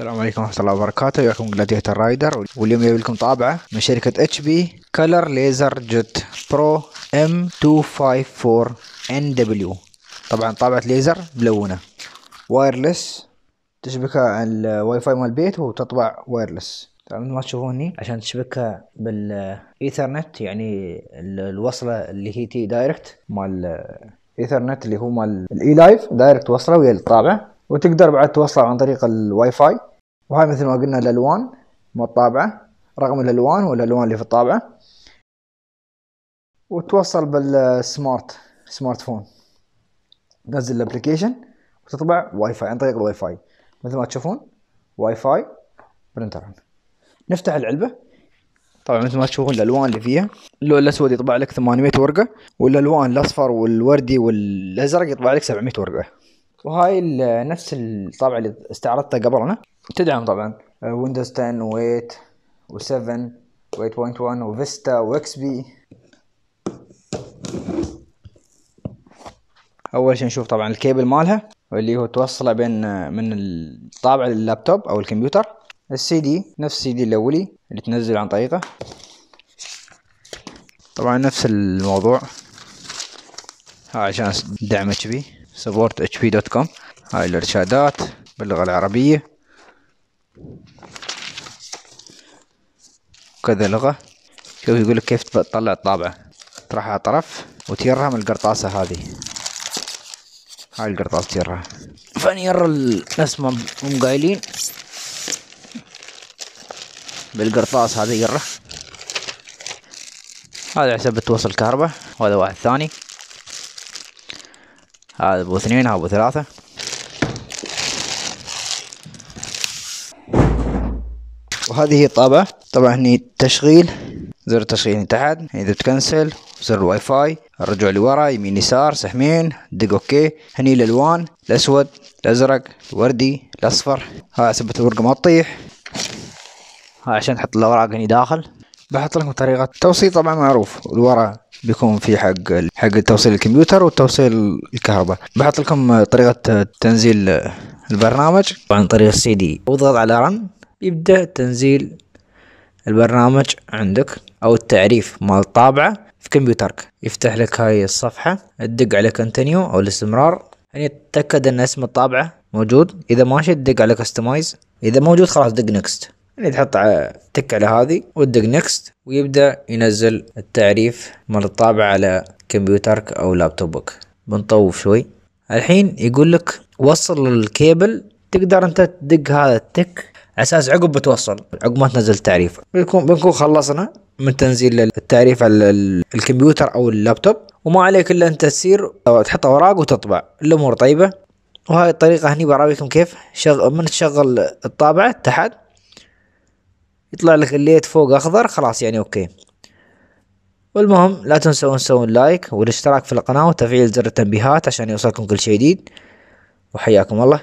السلام عليكم ورحمة الله وبركاته. وياكم Gladiator Rider واليوم جايب لكم طابعة من شركة HP Color LaserJet Pro M 254 NW طبعا طابعة ليزر ملونة. wireless تشبكها الواي فاي مال البيت وتطبع wireless طبعا ما تشوفوني عشان تشبكها بالايثرنت يعني ال- الوصلة اللي هي تي direct مال ايثرنت اللي هو مال ال eLife direct توصله ويا الطابعة. وتقدر بعد توصل عن طريق الواي فاي وهاي مثل ما قلنا الألوان مال الطابعة رقم الألوان والألوان اللي في الطابعة. وتوصل بال smart smartphone تنزل ال application وتطبع واي فاي عن طريق الواي فاي مثل ما تشوفون WiFi printer نفتح العلبة. طبعا مثل ما تشوفون الألوان اللي فيها اللون الأسود يطبع لك 800 ورقة والألوان الأصفر والوردي والأزرق يطبع لك 700 ورقة. وهاي نفس الطابعة اللي استعرضتها قبل أنا. تدعم طبعا. Windows 10 و8 و7 و8.1 و Vista و XP أول شيء نشوف طبعا الكيبل مالها واللي هو توصله بين من الطابعة لللابتوب أو الكمبيوتر. السي دي نفس السي دي الأولي اللي تنزل عن طريقه. طبعا نفس الموضوع. هاي عشان اتش بي. سبورت اتش بي دوت كوم. هاي الارشادات. باللغة العربية. كذا لغة. شوف يقول لك كيف تطلع الطابعة على طرف وتيرها من القرطاسة هذه. هاي القرطاس تيرها. فنير الناس ما هم قايلين. بالقرطاس هذا يره. هذا حسب توصل كهرباء. وهذا واحد ثاني. هذا ابو اثنين هذا ابو ثلاثة. وهذه هي الطابعة طبعا هني تشغيل زر التشغيل تحت اذا ت cancel زر الواي فاي الرجوع لورا يمين يسار سهمين دق OK. هني الألوان الأسود الأزرق الوردي الأصفر. هاي حسب الورقة ما تطيح. هاي عشان تحط الأوراق هني داخل. بحط لكم طريقة توصيل طبعا معروف. الورا بيكون في حق حق توصيل الكمبيوتر وتوصيل الكهرباء. بحط لكم طريقة تنزيل البرنامج عن طريق السي دي. واضغط على run يبدأ تنزيل البرنامج عندك أو التعريف مال الطابعة في كمبيوترك. يفتح لك هاي الصفحة تدق على continue أو الاستمرار. يعني تتأكد إن اسم الطابعة موجود. إذا ماشي تدق على customize إذا موجود خلاص دق next يعني تحط tick على هذه وتدق next ويبدأ ينزل التعريف مال الطابعة على كمبيوترك أو لابتوبك. بنطوف شوي. الحين يقول لك وصل الكيبل تقدر أنت تدق هذا ال tick على أساس عقب بتوصل عقب ما تنزل التعريف. بنكون بنكون خلصنا من تنزيل التعريف على ال- الكمبيوتر أو اللابتوب. وما عليك إلا أنت تسير تحط أوراق وتطبع. الأمور طيبة. وهاي الطريقة هني براويكم كيف. شغل من تشغل الطابعه تحت. يطلع لك ال light فوق أخضر خلاص يعني OK. والمهم لا تنسون تسوون like والاشتراك في القناة وتفعيل زر التنبيهات عشان يوصلكم كل شيء جديد. وحياكم الله.